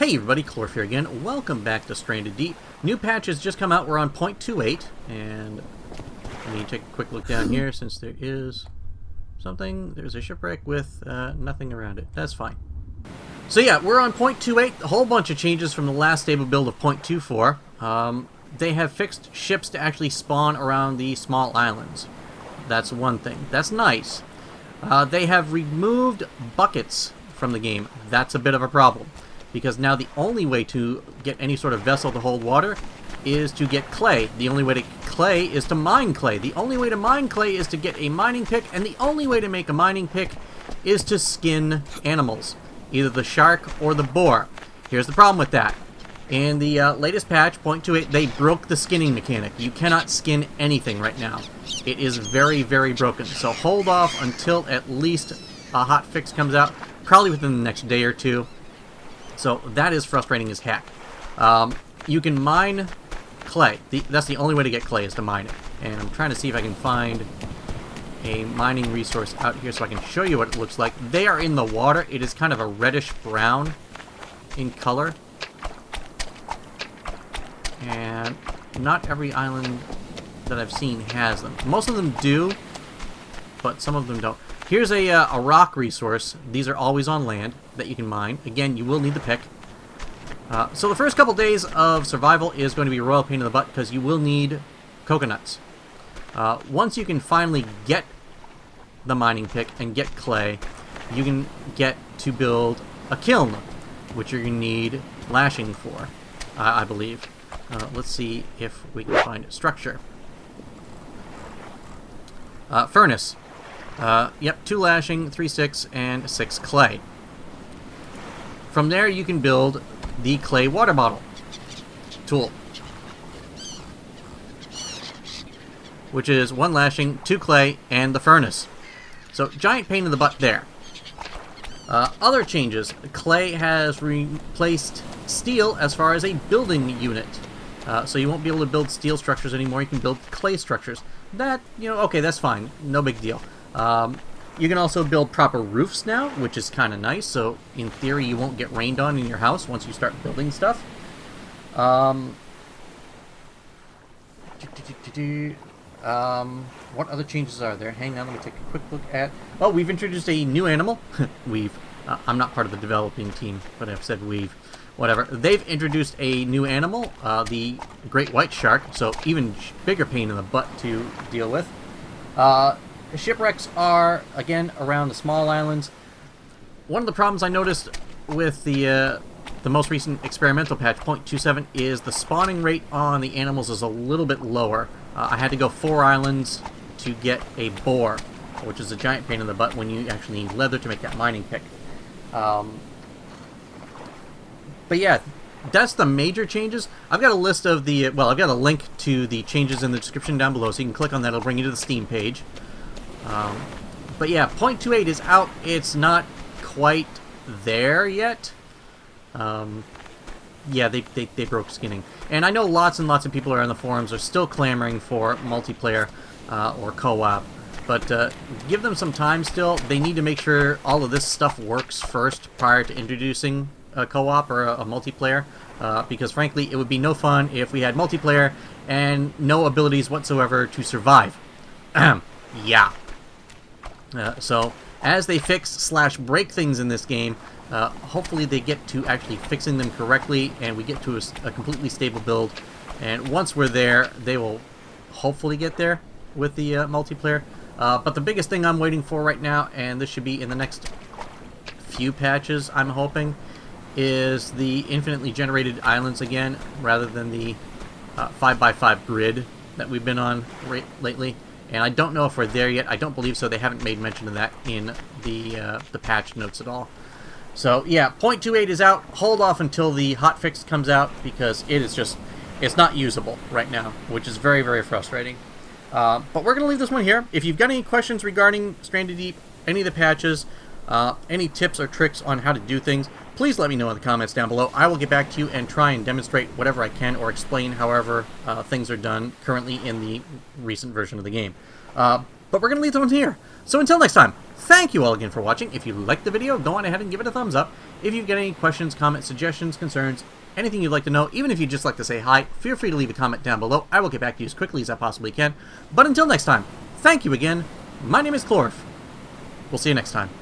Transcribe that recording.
Hey everybody, Klorf here again. Welcome back to Stranded Deep. New patch has just come out. We're on 0.28, and let me take a quick look down here since there is something. There's a shipwreck with uh, nothing around it. That's fine. So yeah, we're on 0.28. A whole bunch of changes from the last stable build of 0.24. Um, they have fixed ships to actually spawn around the small islands. That's one thing. That's nice. Uh, they have removed buckets from the game. That's a bit of a problem because now the only way to get any sort of vessel to hold water is to get clay. The only way to clay is to mine clay. The only way to mine clay is to get a mining pick, and the only way to make a mining pick is to skin animals, either the shark or the boar. Here's the problem with that. In the uh, latest patch, 0.28, they broke the skinning mechanic. You cannot skin anything right now. It is very, very broken. So hold off until at least a hot fix comes out, probably within the next day or two. So that is frustrating as heck. Um, you can mine clay. The, that's the only way to get clay is to mine it. And I'm trying to see if I can find a mining resource out here so I can show you what it looks like. They are in the water. It is kind of a reddish brown in color. And not every island that I've seen has them. Most of them do, but some of them don't. Here's a, uh, a rock resource. These are always on land that you can mine. Again, you will need the pick. Uh, so the first couple days of survival is going to be a royal pain in the butt because you will need coconuts. Uh, once you can finally get the mining pick and get clay, you can get to build a kiln, which you're going to need lashing for, I believe. Uh, let's see if we can find a structure. Uh, furnace. Uh, yep, two lashing, three sticks, and six clay. From there, you can build the clay water bottle tool. Which is one lashing, two clay, and the furnace. So, giant pain in the butt there. Uh, other changes. Clay has replaced steel as far as a building unit. Uh, so you won't be able to build steel structures anymore. You can build clay structures. That, you know, okay, that's fine. No big deal. Um, you can also build proper roofs now, which is kind of nice. So in theory, you won't get rained on in your house once you start building stuff. Um, um, what other changes are there? Hang on, let me take a quick look at... Oh, we've introduced a new animal. we've. Uh, I'm not part of the developing team, but I've said we've. Whatever. They've introduced a new animal, uh, the great white shark, so even bigger pain in the butt to deal with. Uh, shipwrecks are, again, around the small islands. One of the problems I noticed with the uh, the most recent experimental patch, 0.27, is the spawning rate on the animals is a little bit lower. Uh, I had to go four islands to get a boar, which is a giant pain in the butt when you actually need leather to make that mining pick. Um, but yeah, that's the major changes. I've got a list of the, well, I've got a link to the changes in the description down below, so you can click on that. It'll bring you to the Steam page. Um, but yeah, 0.28 is out. It's not quite there yet. Um, yeah, they, they, they broke skinning. And I know lots and lots of people are on the forums are still clamoring for multiplayer uh, or co-op. But uh, give them some time still. They need to make sure all of this stuff works first prior to introducing a co-op or a, a multiplayer. Uh, because frankly, it would be no fun if we had multiplayer and no abilities whatsoever to survive. yeah. Uh, so as they fix slash break things in this game, uh, hopefully they get to actually fixing them correctly and we get to a, a, completely stable build. And once we're there, they will hopefully get there with the uh, multiplayer. Uh, but the biggest thing I'm waiting for right now, and this should be in the next few patches, I'm hoping, is the infinitely generated islands again, rather than the 5x5 uh, grid that we've been on lately. And I don't know if we're there yet. I don't believe so. They haven't made mention of that in the uh, the patch notes at all. So yeah, 0.28 is out. Hold off until the hot fix comes out because it is just it's not usable right now, which is very very frustrating. Uh, but we're going to leave this one here. If you've got any questions regarding Stranded Deep, any of the patches, uh, any tips or tricks on how to do things, please let me know in the comments down below. I will get back to you and try and demonstrate whatever I can or explain however uh, things are done currently in the recent version of the game. Uh, but we're going to leave this one here. So until next time, Thank you all again for watching. If you liked the video, go on ahead and give it a thumbs up. If you've got any questions, comments, suggestions, concerns, anything you'd like to know, even if you'd just like to say hi, feel free to leave a comment down below. I will get back to you as quickly as I possibly can. But until next time, thank you again. My name is Klorf. We'll see you next time.